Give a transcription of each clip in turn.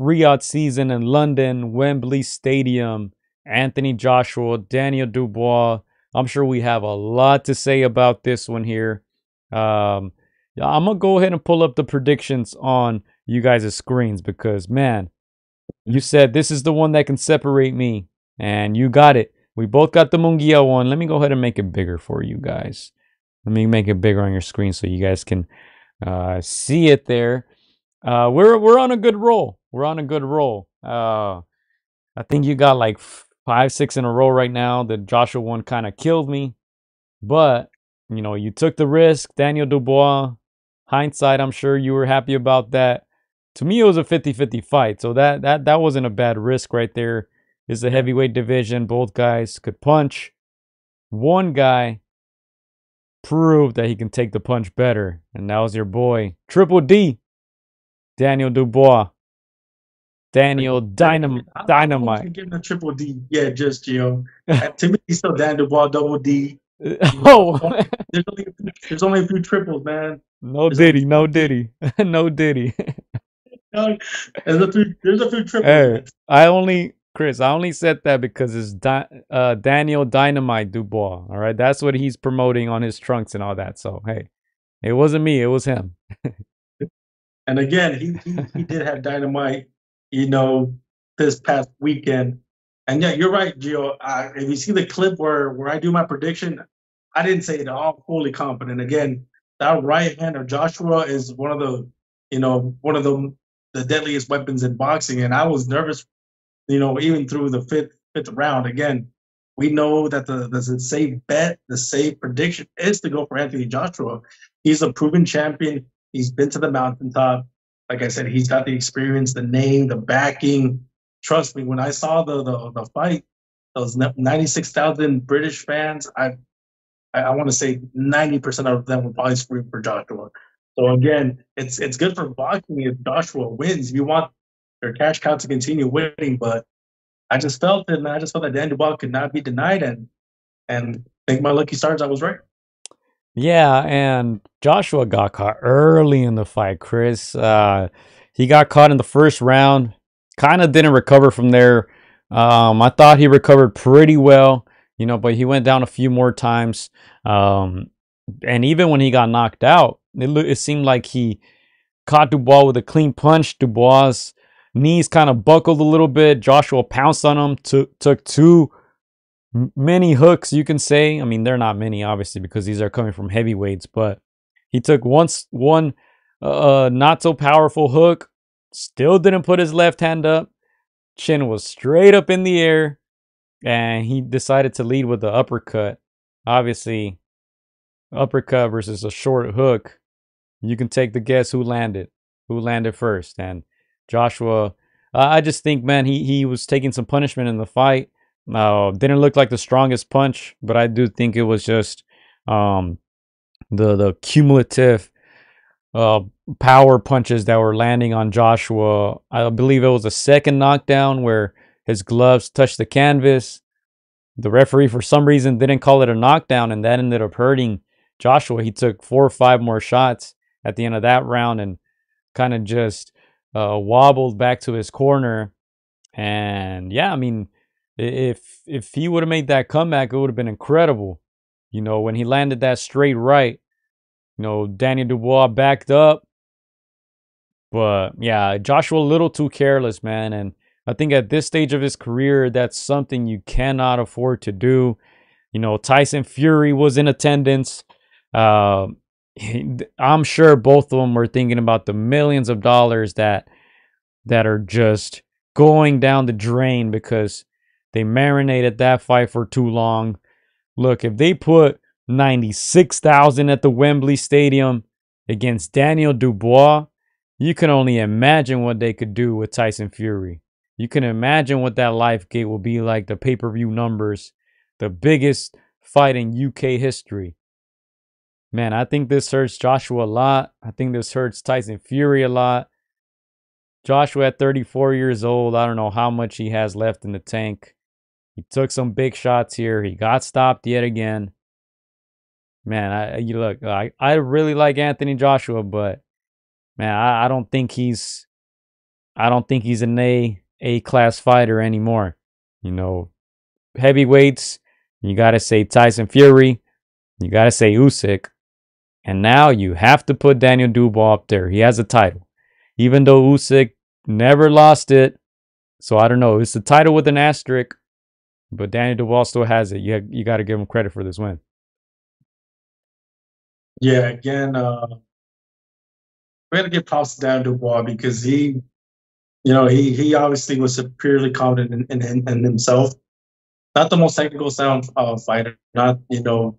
Riyadh season in London, Wembley Stadium, Anthony Joshua, Daniel Dubois. I'm sure we have a lot to say about this one here. Um, I'm gonna go ahead and pull up the predictions on you guys' screens because man, you said this is the one that can separate me, and you got it. We both got the Munguia one. Let me go ahead and make it bigger for you guys. Let me make it bigger on your screen so you guys can uh, see it there. Uh, we're we're on a good roll. We're on a good roll. Uh, I think you got like five, six in a row right now. The Joshua one kind of killed me, but you know you took the risk. Daniel Dubois. Hindsight, I'm sure you were happy about that. To me, it was a 50-50 fight, so that that that wasn't a bad risk right there. It's a heavyweight division. Both guys could punch. One guy proved that he can take the punch better, and that was your boy Triple D, Daniel Dubois. Daniel Dynam- Dynamite. Getting a triple D, yeah, just Gio. to me, he's still Daniel Dubois, double D. oh, there's only, there's only a few triples, man. No there's Diddy, no Diddy, no Diddy. there's a few, there's a few triples. Hey, I only Chris, I only said that because it's Di- uh, Daniel Dynamite Dubois. All right, that's what he's promoting on his trunks and all that. So hey, it wasn't me, it was him. and again, he, he he did have Dynamite, you know, this past weekend. And yeah, you're right, Gio. Uh, if you see the clip where where I do my prediction, I didn't say it all fully confident. Again, that right hand of Joshua is one of the, you know, one of the the deadliest weapons in boxing, and I was nervous you know, even through the fifth fifth round. Again, we know that the the safe bet, the safe prediction is to go for Anthony Joshua. He's a proven champion. He's been to the mountaintop. Like I said, he's got the experience, the name, the backing. Trust me, when I saw the the, the fight, those ninety six thousand British fans, I I, I want to say ninety percent of them were probably screaming for Joshua. So again, it's it's good for boxing if Joshua wins. You want their cash cow to continue winning. But I just felt it, and I just felt that Dan Dubois could not be denied, and and thank my lucky stars, I was right. Yeah, and Joshua got caught early in the fight, Chris. Uh, he got caught in the first round, kind of didn't recover from there. Um, I thought he recovered pretty well, you know, but he went down a few more times. Um, and even when he got knocked out, it, it seemed like he caught Dubois with a clean punch. Dubois knees kind of buckled a little bit. Joshua pounced on him, took took two many hooks, you can say. I mean, they're not many, obviously, because these are coming from heavyweights, but he took once one uh, not so powerful hook, still didn't put his left hand up. Chin was straight up in the air, and he decided to lead with the uppercut. Obviously, uppercut versus a short hook. You can take the guess who landed, who landed first, and Joshua, I just think, man, he he was taking some punishment in the fight. Uh, didn't look like the strongest punch, but I do think it was just um, the the cumulative uh, power punches that were landing on Joshua. I believe it was a second knockdown where his gloves touched the canvas. The referee, for some reason, didn't call it a knockdown, and that ended up hurting Joshua. He took four or five more shots at the end of that round and kind of just uh, wobbled back to his corner. And yeah, I mean, if if he would have made that comeback, it would have been incredible. You know, when he landed that straight right, you know, Daniel Dubois backed up. But yeah, Joshua a little too careless, man. And I think at this stage of his career, that's something you cannot afford to do. You know, Tyson Fury was in attendance. Uh, I'm sure both of them were thinking about the millions of dollars that that are just going down the drain because they marinated that fight for too long. Look, if they put 96,000 at the Wembley Stadium against Daniel Dubois, you can only imagine what they could do with Tyson Fury. You can imagine what that life gate will be like, the pay per view numbers, the biggest fight in UK history man, I think this hurts Joshua a lot. I think this hurts Tyson Fury a lot. Joshua at 34 years old, I don't know how much he has left in the tank. He took some big shots here. He got stopped yet again. Man, I you look, I, I really like Anthony Joshua, but man, I, I don't think he's I don't think he's an A A class fighter anymore. You know, heavyweights, you got to say Tyson Fury, you got to say Usyk, and now you have to put Daniel Dubois up there. He has a title, even though Usyk never lost it. So I don't know. It's a title with an asterisk, but Daniel Dubois still has it. You you got to give him credit for this win. Yeah, again, uh, we got to give props to Daniel Dubois because he, you know, he he obviously was superiorly confident in, in, in himself. Not the most technical sound uh, fighter, not you know,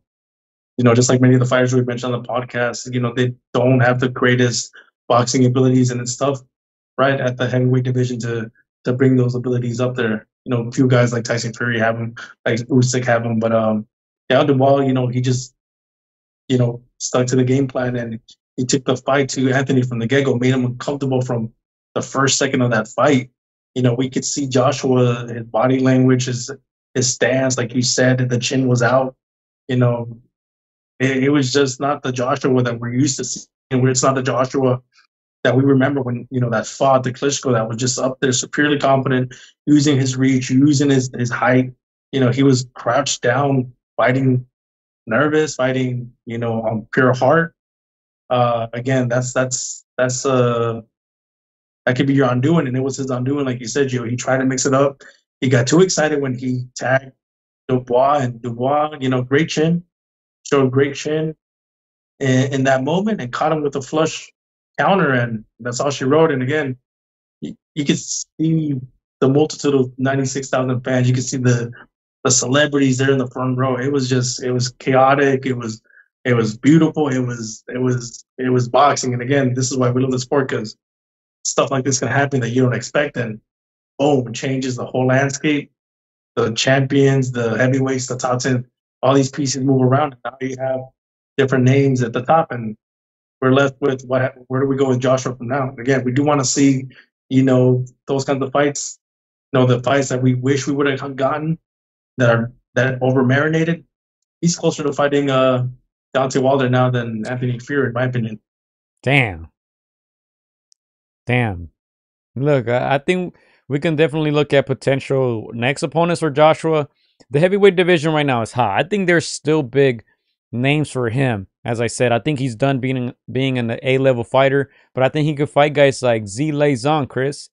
you know, just like many of the fighters we mentioned on the podcast, you know, they don't have the greatest boxing abilities and stuff, right at the heavyweight division to to bring those abilities up there. You know, a few guys like Tyson Fury have them, like Usyk have them, but um, Daniel Dubois, you know, he just, you know, stuck to the game plan and he took the fight to Anthony from the get go, made him uncomfortable from the first second of that fight. You know, we could see Joshua, his body language, his his stance, like you said, the chin was out. You know, it, it was just not the Joshua that we're used to seeing. It's not the Joshua that we remember when you know that fought the Klitschko that was just up there, superiorly confident, using his reach, using his his height. You know, he was crouched down, fighting nervous, fighting you know on pure heart. Uh, again, that's that's that's uh that could be your undoing, and it was his undoing, like you said, Joe. He tried to mix it up. He got too excited when he tagged Dubois, and Dubois, you know, great chin, showed great chin in, in that moment, and caught him with a flush counter, and that's all she wrote. And again, you, you could see the multitude of 96,000 fans. You could see the the celebrities there in the front row. It was just, it was chaotic. It was, it was beautiful. It was, it was, it was boxing. And again, this is why we love the sport because stuff like this can happen that you don't expect, and boom, changes the whole landscape. The champions, the heavyweights, the top ten, all these pieces move around. And now you have different names at the top, and we're left with what? Where do we go with Joshua from now? Again, we do want to see, you know, those kinds of fights. You know, the fights that we wish we would have gotten that are that over marinated. He's closer to fighting uh Deontay Wilder now than Anthony Fury, in my opinion. Damn. Damn. Look, I, I think we can definitely look at potential next opponents for Joshua. The heavyweight division right now is hot. I think there's still big names for him. As I said, I think he's done being being an A level fighter, but I think he could fight guys like Zhilei Zhang, Chris.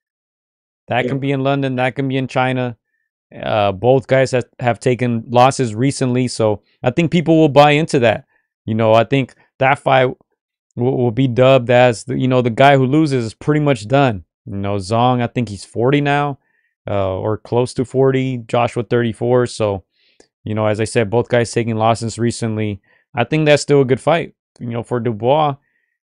That yeah. can be in London, that can be in China. Uh, both guys have, have taken losses recently, so I think people will buy into that. You know, I think that fight will, will be dubbed as the, you know the guy who loses is pretty much done. You know, Zhang, I think he's 40 now, uh, or close to 40. Joshua 34. So, you know, as I said, both guys taking losses recently. I think that's still a good fight. You know, for Dubois,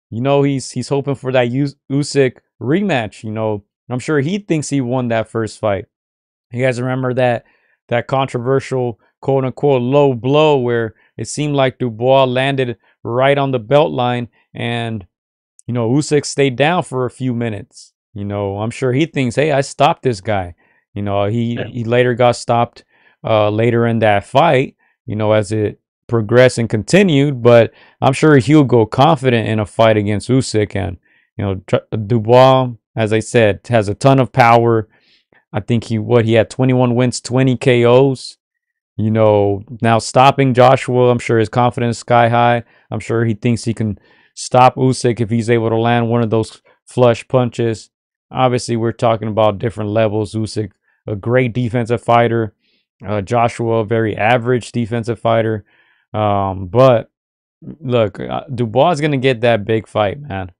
you know, he's he's hoping for that Usyk rematch. You know, I'm sure he thinks he won that first fight. You guys remember that that controversial quote unquote low blow where it seemed like Dubois landed right on the belt line and you know Usyk stayed down for a few minutes. You know, I'm sure he thinks, hey, I stopped this guy. You know, he yeah. he later got stopped uh, later in that fight. You know, as it progressed and continued, but I'm sure he'll go confident in a fight against Usyk. And you know, Dubois, as I said, has a ton of power. I think he what he had 21 wins, 20 KOs. You know, now stopping Joshua, I'm sure his confidence sky high. I'm sure he thinks he can stop Usyk if he's able to land one of those flush punches. Obviously, we're talking about different levels. Usyk, a great defensive fighter. Uh, Joshua, very average defensive fighter. Um, but look, uh, Dubois is going to get that big fight, man.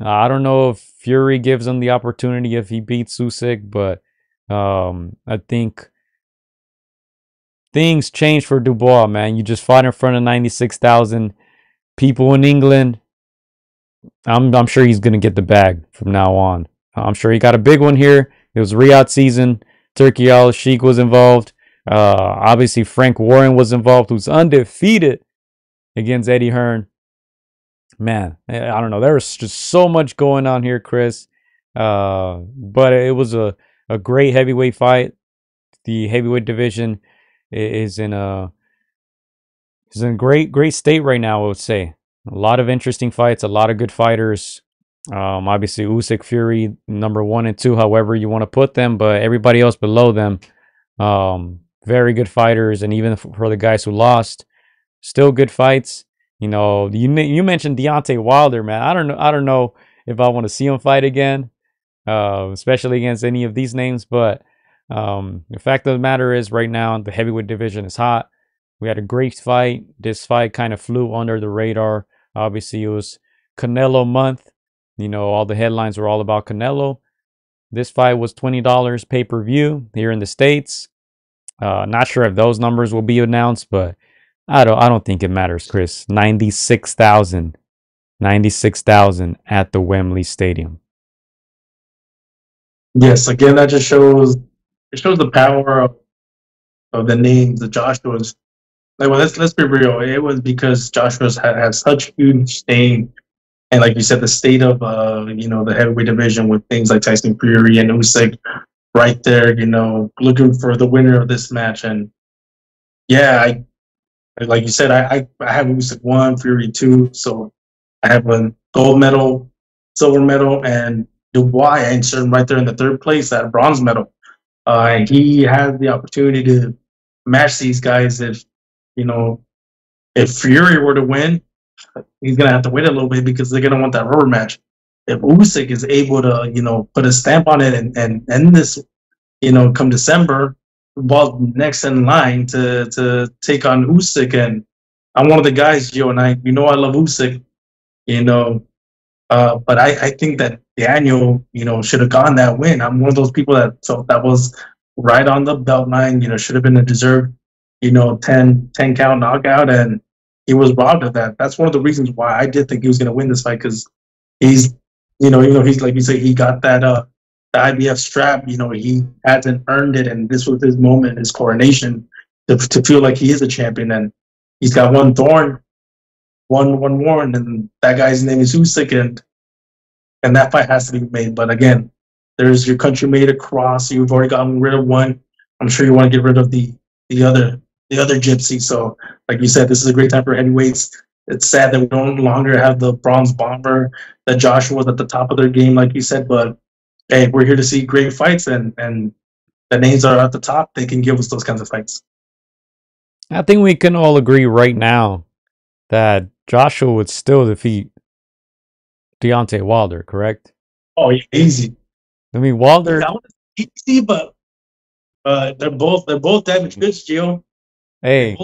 Uh, I don't know if Fury gives him the opportunity if he beats Usyk, but um, I think things change for Dubois, man. You just fought in front of 96,000 people in England. I'm I'm sure he's going to get the bag from now on. I'm sure he got a big one here. It was Riyadh season. Turki Al Sheikh was involved. Uh, obviously, Frank Warren was involved, who's undefeated against Eddie Hearn. Man, I don't know. There was just so much going on here, Chris. Uh, but it was a, a great heavyweight fight. The heavyweight division is in a is in great great state right now. I would say a lot of interesting fights, a lot of good fighters. Um, obviously Usyk, Fury, number one and two, however you want to put them, but everybody else below them, um, very good fighters, and even for the guys who lost, still good fights. You know, you you mentioned Deontay Wilder, man. I don't know. I don't know if I want to see him fight again, uh, especially against any of these names. But um, the fact of the matter is, right now the heavyweight division is hot. We had a great fight. This fight kind of flew under the radar. Obviously, it was Canelo month. You know, all the headlines were all about Canelo. This fight was $20 pay per view here in the States. Uh, not sure if those numbers will be announced, but I don't I don't think it matters, Chris. 96,000 96,000 at the Wembley Stadium. Yes, again that just shows it shows the power of, of the names that Joshua's like well let's let's be real. It was because Joshua's had, had such huge name and like you said, the state of uh, you know the heavyweight division with things like Tyson Fury and Usyk right there, you know, looking for the winner of this match. And yeah, I like you said, I I, I have Usyk one, Fury two, so I have a gold medal, silver medal, and Dubois I insert him right there in the third place at bronze medal. Uh, and he has the opportunity to match these guys if you know if Fury were to win, he's gonna have to wait a little bit because they're gonna want that rubber match. If Usyk is able to, you know, put a stamp on it and and end this, you know, come December, well, next in line to to take on Usyk, and I'm one of the guys, Joe, and I, you know, I love Usyk, you know, uh, but I I think that Daniel, you know, should have gotten that win. I'm one of those people that felt that was right on the belt line, you know, should have been a deserved, you know, 10, 10 count knockout, and he was robbed of that. That's one of the reasons why I did think he was going to win this fight because he's, you know, you know, he's like you say, he got that uh the IBF strap. You know, he hasn't earned it, and this was his moment, his coronation, to to feel like he is a champion. And he's got one thorn, one one warn, and that guy's name is Usyk, and and that fight has to be made. But again, there's your country made a cross. You've already gotten rid of one. I'm sure you want to get rid of the the other the other gypsy. So, like you said, this is a great time for heavyweights. It's sad that we no longer have the bronze bomber that Joshua was at the top of their game, like you said. But hey, we're here to see great fights, and and the names are at the top. They can give us those kinds of fights. I think we can all agree right now that Joshua would still defeat Deontay Wilder, correct? Oh, yeah, easy. I mean, Wilder. Easy, but uh, they're both they're both damaged goods, Gio. Hey,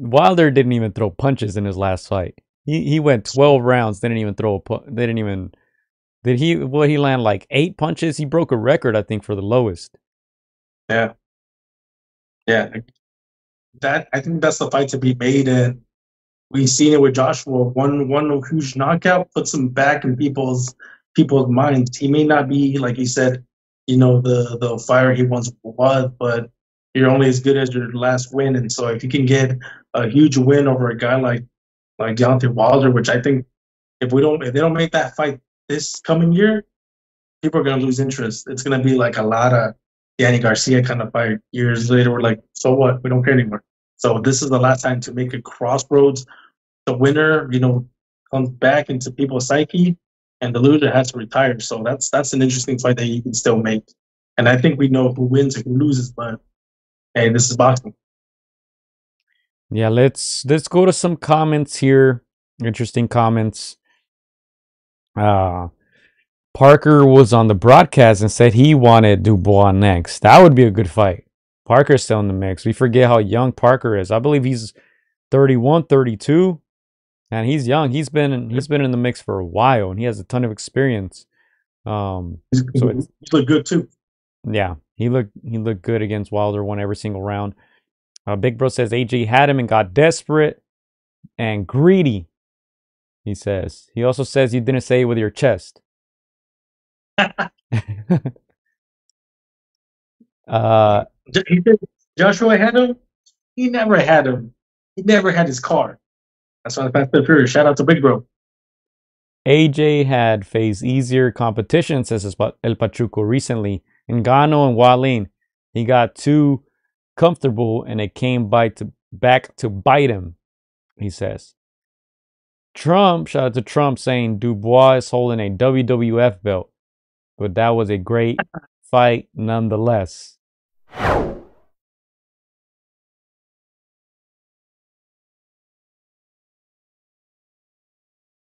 Wilder didn't even throw punches in his last fight. He he went twelve rounds. Didn't even throw a pu- Didn't even. Did he? Well, he land like eight punches. He broke a record, I think, for the lowest. Yeah. Yeah. That I think that's the fight to be made, and we've seen it with Joshua. One one huge knockout puts him back in people's people's minds. He may not be like you said, you know, the the fire he once was, but you're only as good as your last win. And so if you can get a huge win over a guy like like Deontay Wilder, which I think if we don't if they don't make that fight this coming year, people are gonna lose interest. It's gonna be like a lot of Danny Garcia kind of fight. Years later, we're like, so what? We don't care anymore. So this is the last time to make a crossroads. The winner, you know, comes back into people's psyche, and the loser has to retire. So that's that's an interesting fight that you can still make. And I think we know who wins and who loses, but hey, this is boxing. Yeah, let's let's go to some comments here. Interesting comments. Uh Parker was on the broadcast and said he wanted Dubois next. That would be a good fight. Parker's still in the mix. We forget how young Parker is. I believe he's 31, 32. And he's young. He's been he's been in the mix for a while and he has a ton of experience. Um so it's He looked good too. Yeah, he looked he looked good against Wilder, won every single round. Uh, Big Bro says AJ had him and got desperate and greedy. He says. He also says you didn't say it with your chest. uh, Joshua had him. He never had him. He never had his car. That's why the Fast and Furious. Shout out to Big Bro. AJ had faced easier competition, says El Pachuco recently. Ngannou and Wallin, he got too comfortable and it came by to back to bite him, he says. Trump, shout out to Trump saying Dubois is holding a WWF belt, but that was a great fight nonetheless.